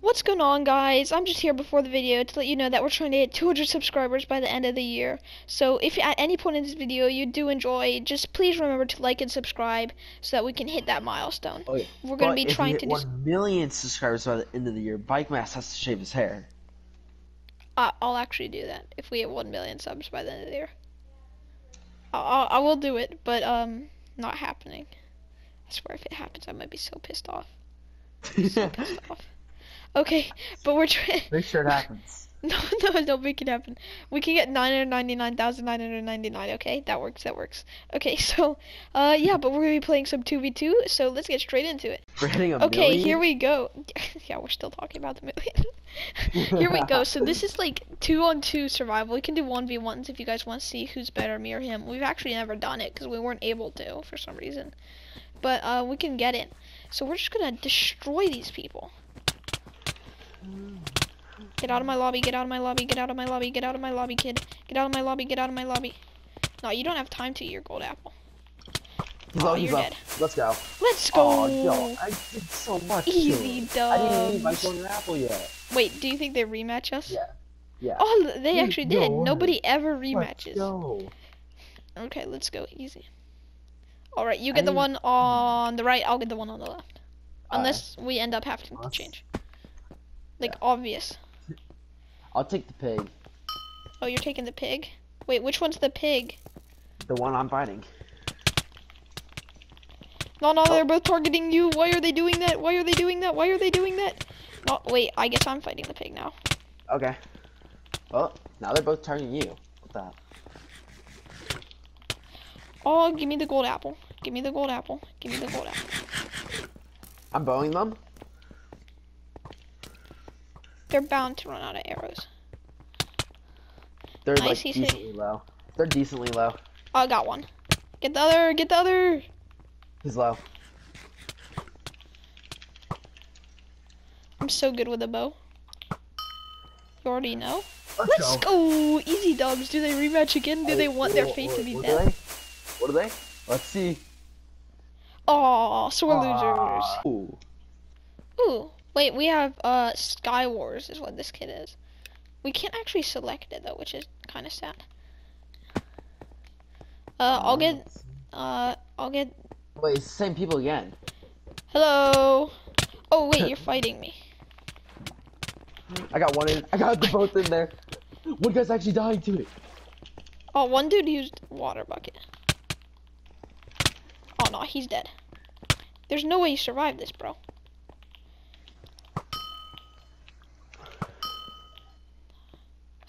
What's going on, guys? I'm just here before the video to let you know that we're trying to hit 200 subscribers by the end of the year. So if at any point in this video you do enjoy, just please remember to like and subscribe so that we can hit that milestone. Oh, yeah. We're gonna be trying to just. one million subscribers by the end of the year. Vikemast has to shave his hair. I I'll actually do that if we hit 1 million subs by the end of the year. I I'll, I will do it, but um, not happening. I swear, if it happens, I might be so pissed off. So pissed off. Okay, but we're trying. Make sure it happens. No, no, don't make it happen. We can get 999,999, okay? That works, that works. Okay, so, uh, yeah, but we're gonna be playing some 2v2, so let's get straight into it. We're hitting a Okay, million. here we go. yeah, we're still talking about the million. here we go. So this is like two on two survival. We can do 1v1s if you guys want to see who's better, me or him. We've actually never done it because we weren't able to for some reason. But, uh, we can get it. So we're just gonna destroy these people. Get out of my lobby, get out of my lobby, get out of my lobby, get out of my lobby, kid. Get out of my lobby, get out of my lobby. No, you don't have time to, eat your gold apple. He's Oh, you're low. dead. Let's go. Let's go! Oh, yo, I did so much. Easy him. I didn't even dubs. bite one apple yet. Wait, do you think they rematch us? Yeah. Yeah. Oh, they Dude, actually did. way. Nobody ever Let's rematches. go. Okay, let's go easy. Alright, you I get the need- one on the right, I'll get the one on the left. Unless we end up having to change. Like, obvious. I'll take the pig. Oh, you're taking the pig? Wait, which one's the pig? The one I'm fighting. No, Oh. no, they're both targeting you. Why are they doing that? Why are they doing that? Why are they doing that? No, wait, I guess I'm fighting the pig now. Okay. Oh, now they're both targeting you. What the? Oh, give me the gold apple. Give me the gold apple. Give me the gold apple. I'm bowing them. They're bound to run out of arrows. They're Nice, like decently low. They're decently low. Oh, I got one. Get the other. Get the other. He's low. I'm so good with a bow. You already know. Let's, Let's go. Easy dogs. Do they rematch again? Do they want their fate wha- to be what death? Are? What are they? Let's see. Oh, sore losers. Ah. Ooh. Ooh, wait, we have uh Sky Wars is what this kid is. We can't actually select it though, which is kind of sad. Uh, I'll get uh I'll get Wait, it's the same people again. hello. Oh wait, you're fighting me. I got one in. I got the both in there. One guy's actually dying to it. Oh, one dude used water bucket. Oh no, he's dead. There's no way you survived this, bro.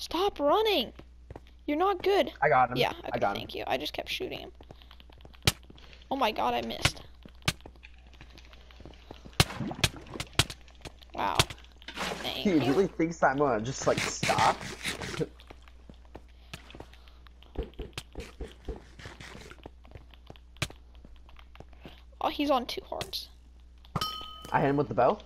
Stop running. You're not good. I got him. Yeah, okay, I got him. thank you. I just kept shooting him. Oh my god, I missed. Wow. Thank He you. really thinks I'm gonna just like stop. Oh, he's on two hearts. I hit him with the bow.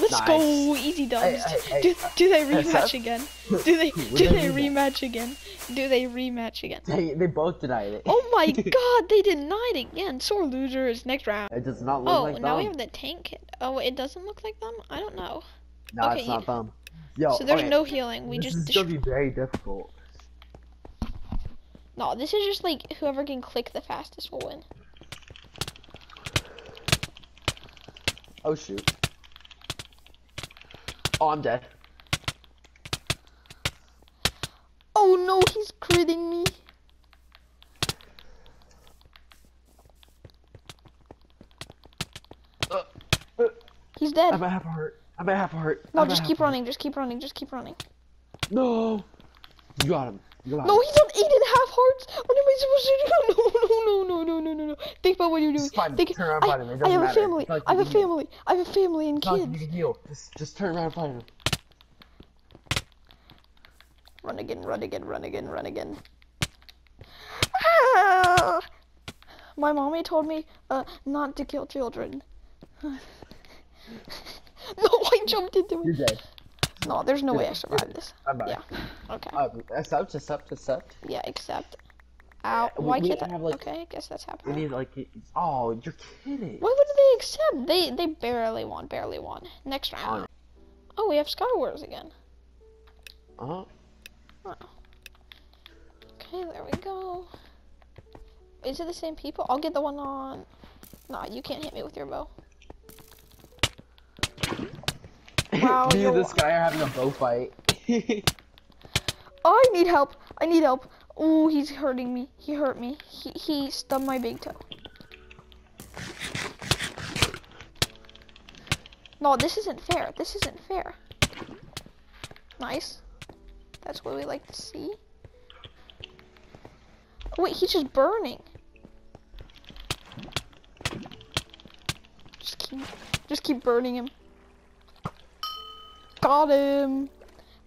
Let's Nice. go, easy dubs. hey, hey, do, do they rematch again? Do they do they rematch? again? Do they rematch again? They they both denied it. Oh my god, they denied it again. Sore losers next round. It does not look Oh, like now we have the tank kit. Oh, it doesn't look like them? I don't know. No, okay, it's not them. Yo, So there's okay, no healing. We this just is gonna be very difficult. No, this is just like whoever can click the fastest will win. Oh shoot. Oh, I'm dead. Oh no, he's critting me. He's dead. I'm at half a heart. I'm at half a heart. No, I'm just keep running. Just keep running. Just keep running. No. You got him. You got no, him. he's on eating. Half hearts. What am I supposed to do? No, no, no, no, no, no, no, no. Think about what you're doing. Fine, Think, turn around I, fight him. I have matter. a family. I have a family. I have a family and kids. Not deal. Just, just turn around and fight him. Run again, run again, run again, run again. Ah! My mommy told me uh, not to kill children. no, I jumped into it. You're dead. No, there's no way I survived this. I'm back. Yeah. Okay. Uh, accept, accept, accept. Yeah, accept. Ow. We Why can't I? have, like- okay, I guess that's We happening. need like. Oh, you're kidding. Why would they accept? They they barely won, barely won. Next round. Oh, we have Sky Wars again. Uh, Okay, there we go. Is it the same people? I'll get the one on. Nah, you can't hit me with your bow. Wow, me and this guy are having a bow fight. Oh, I need help. I need help. Ooh, he's hurting me. He hurt me. He he stubbed my big toe. No, this isn't fair. This isn't fair. Nice. That's what we like to see. Wait, he's just burning. Just keep, just keep burning him. Got him.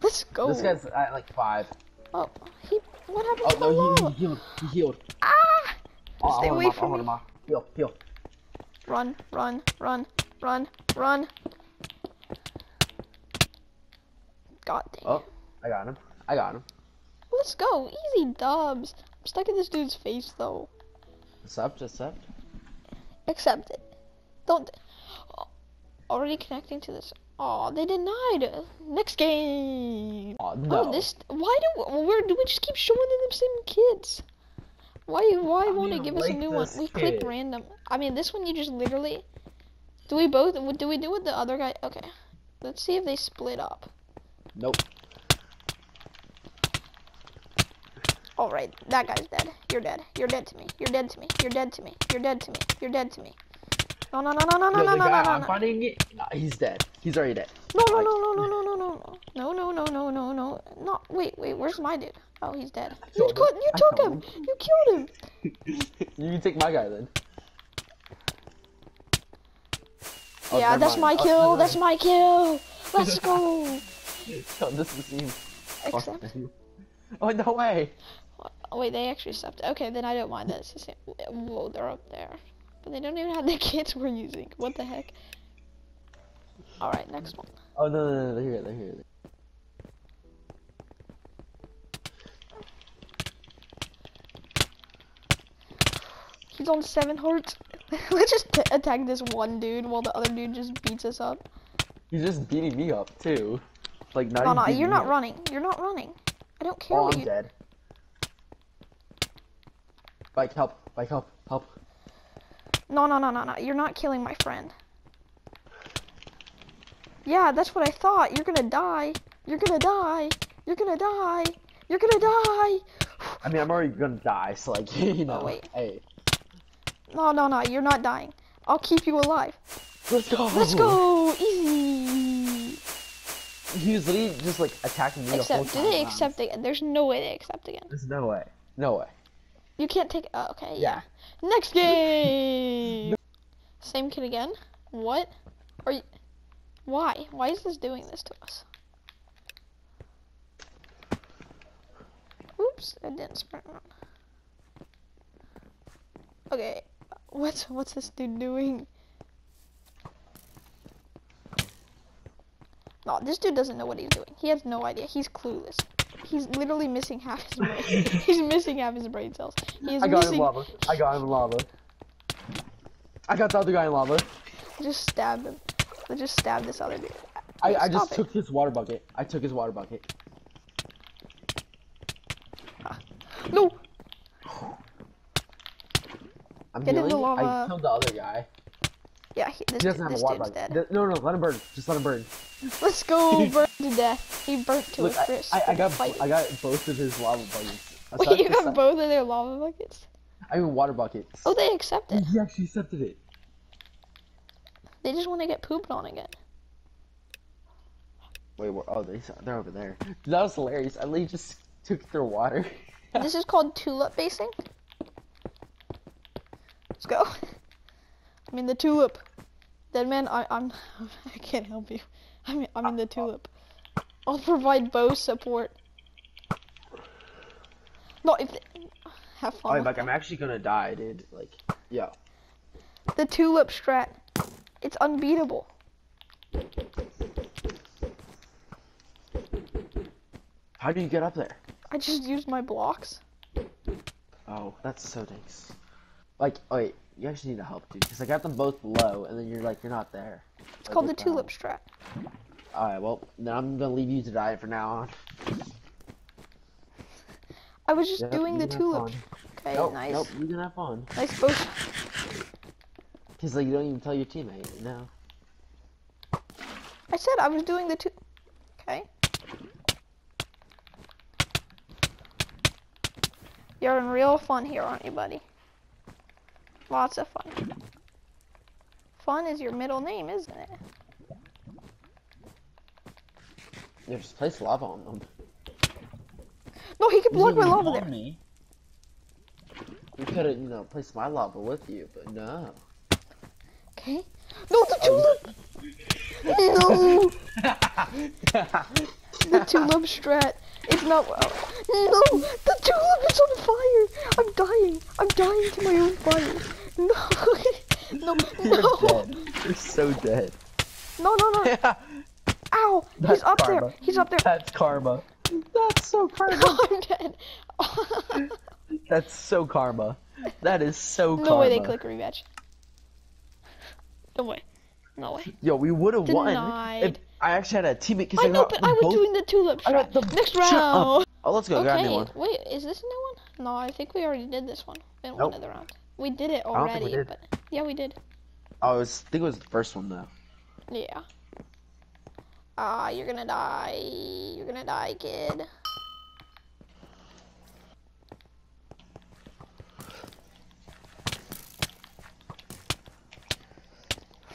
Let's go. This guy's at like five. Oh, he. What happened Oh to the no, he, healed. He healed. Ah! Oh, Stay away off, from me. him. Heal, heal. Run, run, run, run, run. God dang. Oh, I got him. I got him. Let's go. Easy dubs. I'm stuck in this dude's face though. Accept, accept. Accept it. Don't. Oh, already connecting to this. Oh, they denied. Next game. Oh no. Oh, this. Why do? Where do we just keep showing them the same kids? Why? Why I won't it give us a new one? this We click random. I mean, this one you just literally. Do we both? Do we do with the other guy? Okay. Let's see if they split up. Nope. All right, that guy's dead. You're dead. You're dead to me. You're dead to me. You're dead to me. You're dead to me. You're dead to me. No, no, no, no, no, no, Yo, no, the no, no, I'm no. fighting it. Nah, he's dead. He's already dead. No, no, no, no, no, no, no, no, no, no, no, no, no, no, no. Wait, wait. Where's my dude? Oh, he's dead. You, him. got, you I took him. You killed him. you can take my guy then. Oh, yeah, that's mind. my Oh, kill. That's my kill. Let's go. Oh, this is me. Except. Oh no way. oh, wait, they actually stepped. Okay, then I don't mind that. It's the same. Whoa, they're up there, but they don't even have the kits we're using. What the heck? All right, next one. Oh no no no, they're here, they're here. He's on seven hearts. Let's just attack this one dude while the other dude just beats us up. He's just beating me up too. Like not No, no, you're not up. running. You're not running. I don't care Oh, I'm you. dead. Like help, like help, help. No, no, no, no, no. You're not killing my friend. Yeah, that's what I thought. You're gonna die. You're gonna die. You're gonna die. You're gonna die. I mean, I'm already gonna die, so like, you know. wait. Hey, No, no, no. You're not dying. I'll keep you alive. let's go. Let's go. Easy. He was literally just like attacking me the whole time. they around. accept again? There's no way they accept again. There's no way. No way. You can't take. Oh, okay, Yeah. yeah. Next game. Same kid again. What? Are you? Why? Why is this doing this to us? Oops, I didn't sprint run. Okay, what's what's this dude doing? No, this dude doesn't know what he's doing. He has no idea. He's clueless. He's literally missing half his brain. he's missing half his brain cells. He is I got him missing. in lava. I got him in lava. I got the other guy in lava. Just stab him. Let's just stab this other dude. I, I just it. took his water bucket. I took his water bucket. Ah. No! I'm Get in the healing. I lava. killed the other guy. Yeah, he, this, He doesn't have this a water dude's bucket. dead. No, no, let him burn. Just let him burn. Let's go, burn to death. He burnt to Look, a I, crisp. I, I got Fight. I got both of his lava buckets. Wait, you got both of their lava buckets? I mean water buckets. Oh, they accepted. He actually accepted it. They just want to get pooped on again. Wait, where, oh, they, they're over there. That was hilarious. I literally just took their water. This is called tulip basing. Let's go. I mean the tulip. Dead man, I, I'm I can't help you. I'm I'm in the tulip. I'll provide bow support. No, if have fun. Like. I'm actually gonna die, dude. Like, yeah. The tulip strat. It's unbeatable. How do you get up there? I just used my blocks. Oh, that's so nice. Like, wait, you actually need to help, dude, because I got them both low, and then you're like, you're not there. It's called the tulip strat. Alright, well, then I'm gonna leave you to die for now on. I was just Yep, doing the tulip. Okay, Nope, nice. nope, you can have fun. Nice both. Because, like, you don't even tell your teammate, you know? I said I was doing the two. Okay. You're in real fun here, aren't you, buddy? Lots of fun. Fun is your middle name, isn't it? You just place lava on them. No, he can block my lava there. me. You could have, you know, placed my lava with you, but no. Okay. No, the tulip. Oh. No, the tulip strat. It's not well. No, the tulip is on fire. I'm dying. I'm dying to my own fire. No, no, You're no, dead. You're so dead. no, no, no. Yeah. Ow! He's That's up there. He's up there. That's karma. That's so karma. I'm dead. That's so karma. That is so no karma. way they click rematch. No way. No way. Yo, we would have won if Denied. I actually had a teammate. Cause I I know, but I was both- doing the tulip I got strat. them- Next Shut up. round. Oh, let's go. Grab a new Okay, one. wait, is this a new one? No, I think we already did this one in one Nope. of the rounds. We did it already, we did. but yeah, we did. Oh, was, I think it was the first one though. Yeah. Ah, you're gonna die. You're gonna die, kid.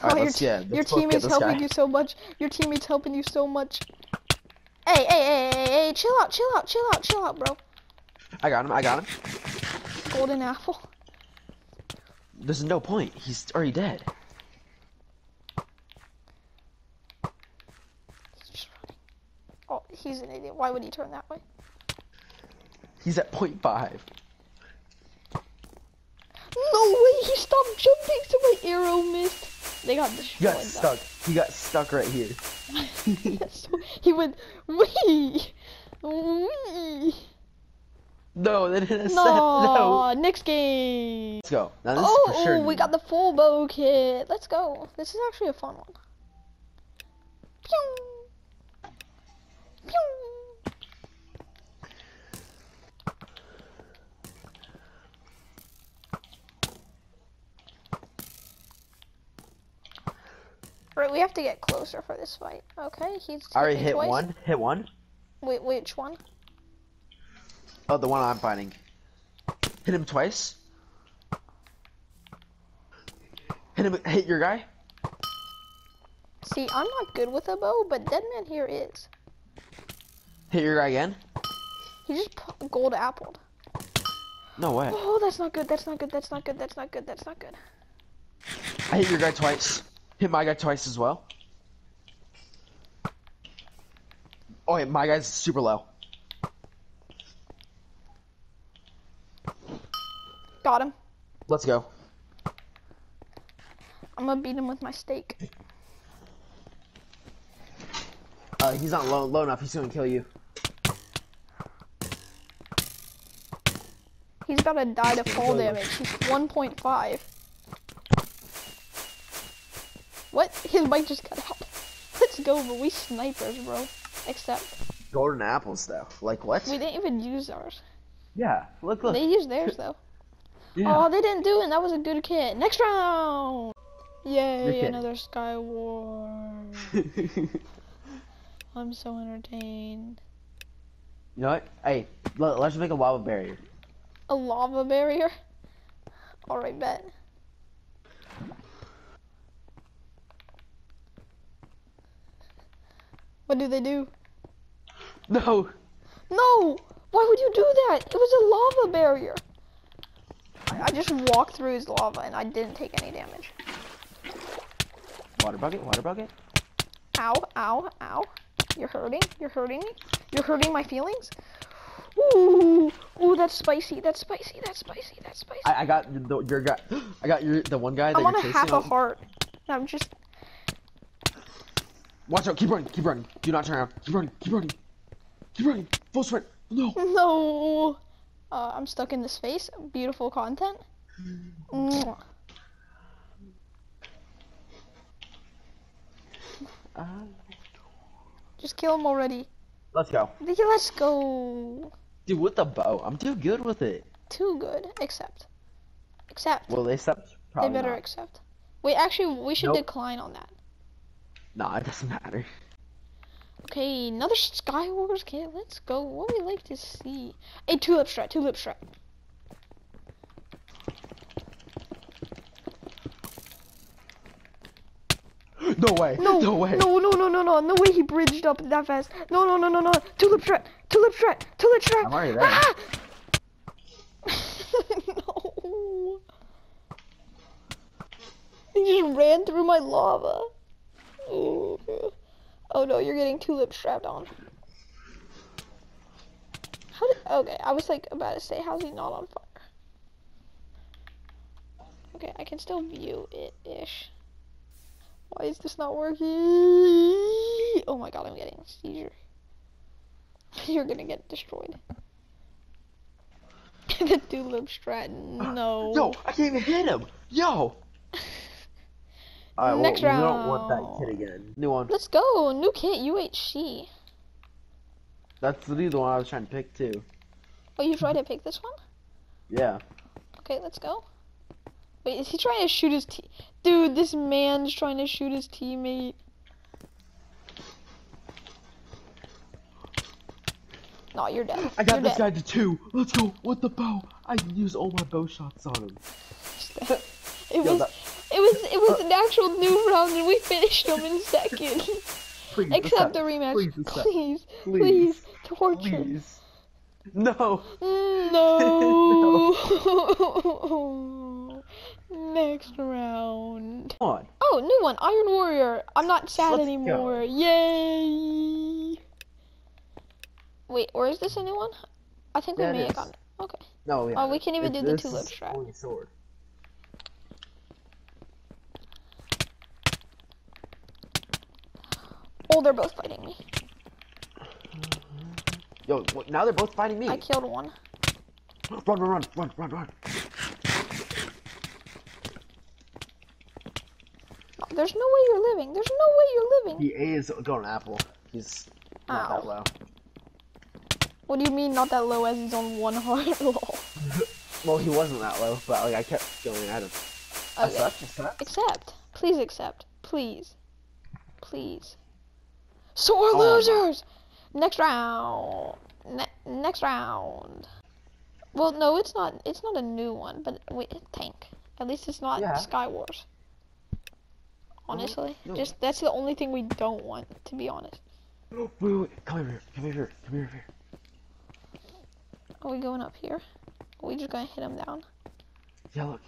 Right, Oh, your, te- yeah. your teammate's helping guy. you so much. Your teammate's helping you so much. Hey, hey, hey, hey, hey, chill out, chill out, chill out, chill out, bro. I got him. I got him. Golden apple. There's no point. He's already dead. He's. Oh, he's an idiot. Why would he turn that way? He's at point five. No way, he stopped jumping so my arrow missed. They got He destroyed. got though. stuck. He got stuck right here. so he went wee wee. No, they didn't. No, No. next game. Let's go. Now Oh, sure. oh, we got the full bow kit. Let's go. This is actually a fun one. Pew. Pew. Right, we have to get closer for this fight. Okay, he's. Already hit twice. one. Hit one. Wait, which one? Oh, the one I'm fighting. Hit him twice. Hit him. Hit your guy. See, I'm not good with a bow, but Deadman here is. Hit your guy again. He just gold appled. No way. Oh, that's not good. That's not good. That's not good. That's not good. That's not good. I hit your guy twice. Hit my guy twice as well. Oh, yeah, my guy's super low. Got him. Let's go. I'm gonna beat him with my stake. Uh, he's not low, low enough. He's gonna kill you. He's gotta die to fall damage. He's 1.5. What? His mic just cut out. Let's go, but we snipers, bro. Except Golden apples, though. Like what? we didn't even use ours. Yeah. Look, look. They used theirs though. Yeah. Oh, they didn't do it. and That was a good kit. Next round. Yay! Another Sky War. I'm so entertained. you know what? Hey, let, let's make a lava barrier. A lava barrier. All right, bet. What do they do? No. No! Why would you do that? It was a lava barrier. I just walked through his lava and I didn't take any damage. Water bucket. Water bucket. Ow, ow, ow. You're hurting. You're hurting me. You're hurting my feelings. Ooh, ooh, that's spicy. That's spicy. That's spicy. That's spicy. I, I got the, your guy. I got your the one guy that I'm on a half a heart. I'm just. Watch out! Keep running! Keep running! Do not turn around! Keep running! Keep running! Keep running! Full sprint! No! No. Uh, I'm stuck in this face. Beautiful content. Mwah. Just kill him already. let's go. Let's go. Dude, with the bow, I'm too good with it. Too good. Accept. Accept. Will they accept? they better not. accept. Wait, actually, we should Nope. decline on that. Nah, it doesn't matter. Okay, another Skywars kit. Let's go. What we like to see? A tulip strat. Tulip strat. No way. No, No way. no, no, no, no, no, no way he bridged up that fast. No, no, no, no, no. Tulip strat. Tulip strat. Tulip strat. I'm already there. Ah! no. He just ran through my lava. Oh, no, you're getting tulip strapped on. How did? Okay, I was like about to say, how's he not on fire? Okay, I can still view it ish. Why is this not working? Oh my god, I'm getting a seizure. You're gonna get destroyed. the tulip strat, ah, no. Yo, I can't even hit him. Yo. Alright, well, Next we don't want that round. kid again. New one. Let's go, new kit, UHC. That's the one I was trying to pick too. Oh, you tried to pick this one? Yeah. Okay, let's go. Wait, is he trying to shoot his te- Dude, this man's trying to shoot his teammate. No, you're dead. I got you're this dead. guy to two. Let's go with the bow. I can use all my bow shots on him. It Yo, was, was, it was an actual new round, and we finished them in second. Please Accept the rematch, Please please, Please. please, torture. Please. No. No. Next round. Come on. Oh, new one, Iron Warrior. I'm not sad Let's anymore. Yay! Wait, or is this a new one? I think we Yeah, it may have gotten. Okay. No, we Oh, we can't even It- do the tulip only sword. Oh, they're both fighting me. Yo, now they're both fighting me. I killed one. Run, run, run, run, run, run. There's no way you're living. There's no way you're living. He is going apple. He's not Ow. that low. What do you mean not that low as he's on one heart? Well, he wasn't that low, but like I kept going at him. Okay. I. Accept. Please accept. Please. Please. Sore Oh my- losers! Next round. Ne- next round. Well, no, it's not. It's not a new one, but wait, tank. At least it's not Yeah. Sky Wars. Honestly, no. just that's the only thing we don't want, to be honest. Wait, wait, wait, come here, come here, come here, come here. Are we going up here? Are we just gonna hit him down? Yeah, look.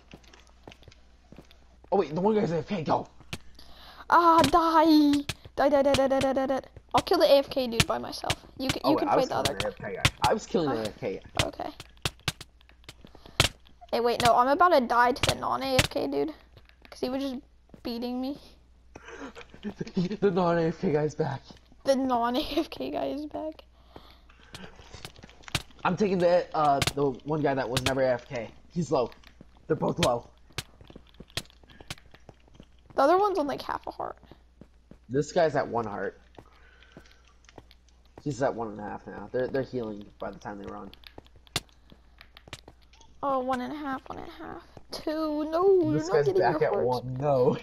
Oh wait, the one guy's AFK, go. Ah, die! Die, die, die, die, die, die, die. I'll kill the AFK dude by myself. You can, Oh, you wait, can fight the other. the AFK guy. I was killing the. AFK guy. Okay. Hey, wait, no, I'm about to die to the non-AFK dude. Because he was just beating me. the non-AFK guy's back. The non-AFK guy is back. I'm taking the uh the one guy that was never AFK. He's low. They're both low. The other one's on like half a heart. This guy's at one heart. He's at one and a half now. They're they're healing by the time they run. Oh, one and a half, one and a half, two. No, this you're not guy's getting back your at one. No.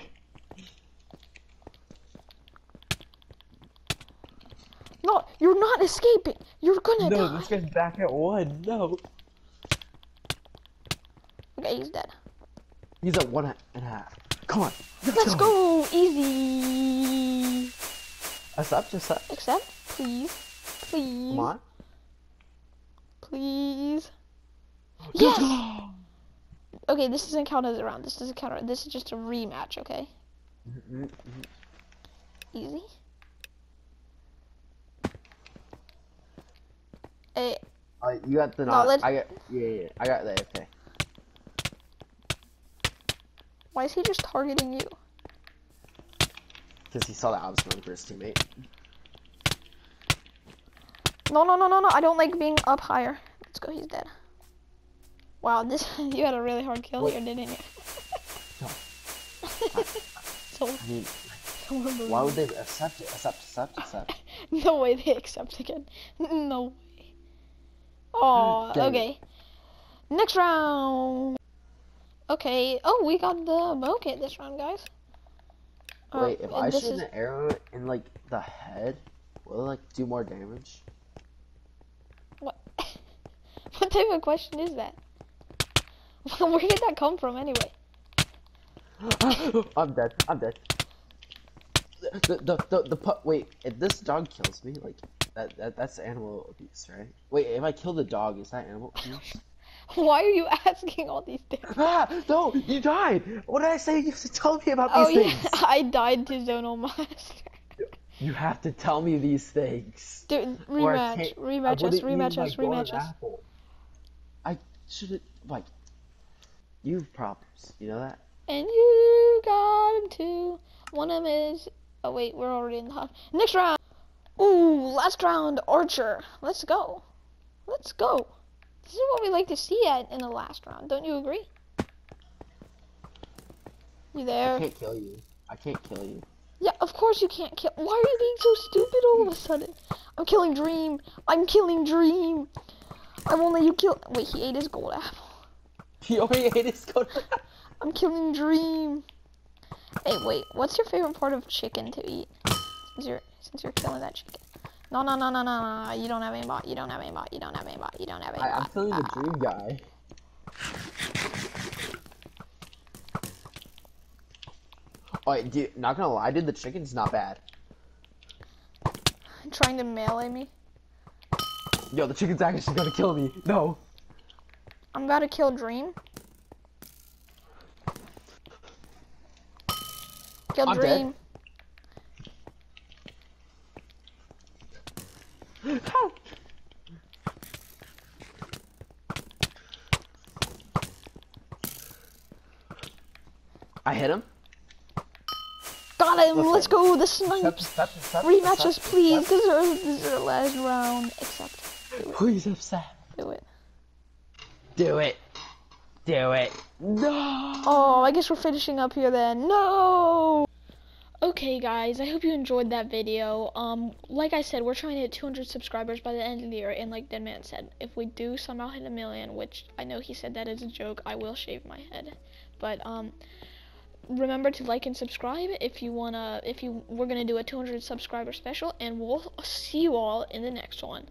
No, you're not escaping. You're gonna No, die. this guy's back at one. No. Okay, he's dead. He's at one and a half. Come on. Let's go, easy. That's up, just up. Accept, please, please, Come on. please. Yes. Okay, this doesn't count as a round. This doesn't count. This is just a rematch. Okay, Mhm. easy. Hey, Uh, you got the No, I got. Yeah, yeah, yeah. I got the AFK. Why is he just targeting you? Because he saw that I was going for his teammate. No, no, no, no, no. I don't like being up higher. Let's go. He's dead. Wow, this you had a really hard kill Wait. here, didn't you? No. so I mean, why would they accept it? Accept, accept, accept. No way they accept again. No way. Oh, okay. Next round. Okay. Oh, we got the bow kit this round, guys. Uh, Wait, if I shoot is an arrow in like the head, will it like do more damage? what? what type of question is that? Where did that come from, anyway? I'm dead. I'm dead. The the the, the pu- wait. If this dog kills me, like that, that that's animal abuse, right? Wait, if I kill the dog, is that animal abuse? Why are you asking all these things? ah, no, you died. What did I say? You have to tell me about Oh these yeah, things. I died to Zonal Master. You have to tell me these things. Dude, rematch, rematch us, rematch us, rematch us. I should like. You have problems. You know that. And you got him too. One of them is. Oh wait, we're already in the hub. Next round. Ooh, last round, Archer. Let's go. Let's go. This is what we like to see at in the last round. Don't you agree? You there? I can't kill you. I can't kill you. Yeah, of course you can't kill. Why are you being so stupid all of a sudden? I'm killing Dream. I'm killing Dream. I won't let you kill. Wait, he ate his gold apple. He already ate his gold. I'm killing Dream. Hey, wait. What's your favorite part of chicken to eat? Since you're since you're killing that chicken. No, no, no, no, no, no. You don't have aimbot. You don't have aimbot. You don't have aimbot. You don't have I, I'm aimbot. killing the Ah. dream guy. Oh, dude, not gonna lie, dude, the chicken's not bad. Trying to melee me. Yo, the chicken's actually gonna kill me. No. I'm about to kill Dream. Kill I'm dead. Dream. I hit him. Got him. Listen. Let's go. The Accept, snipes. accept, accept, Rematch accept, us, please. accept. This is, our, this is our last round. Except, Please upset. do it. Do it. Do it. No. Oh, I guess we're finishing up here then. No! Okay, guys, I hope you enjoyed that video. Um, like I said, we're trying to hit 200 subscribers by the end of the year, and like Deadman said, if we do somehow hit a million, which I know he said that is a joke, I will shave my head. But, um, remember to like and subscribe if you wanna, if you, we're gonna do a 200 subscriber special, and we'll see you all in the next one.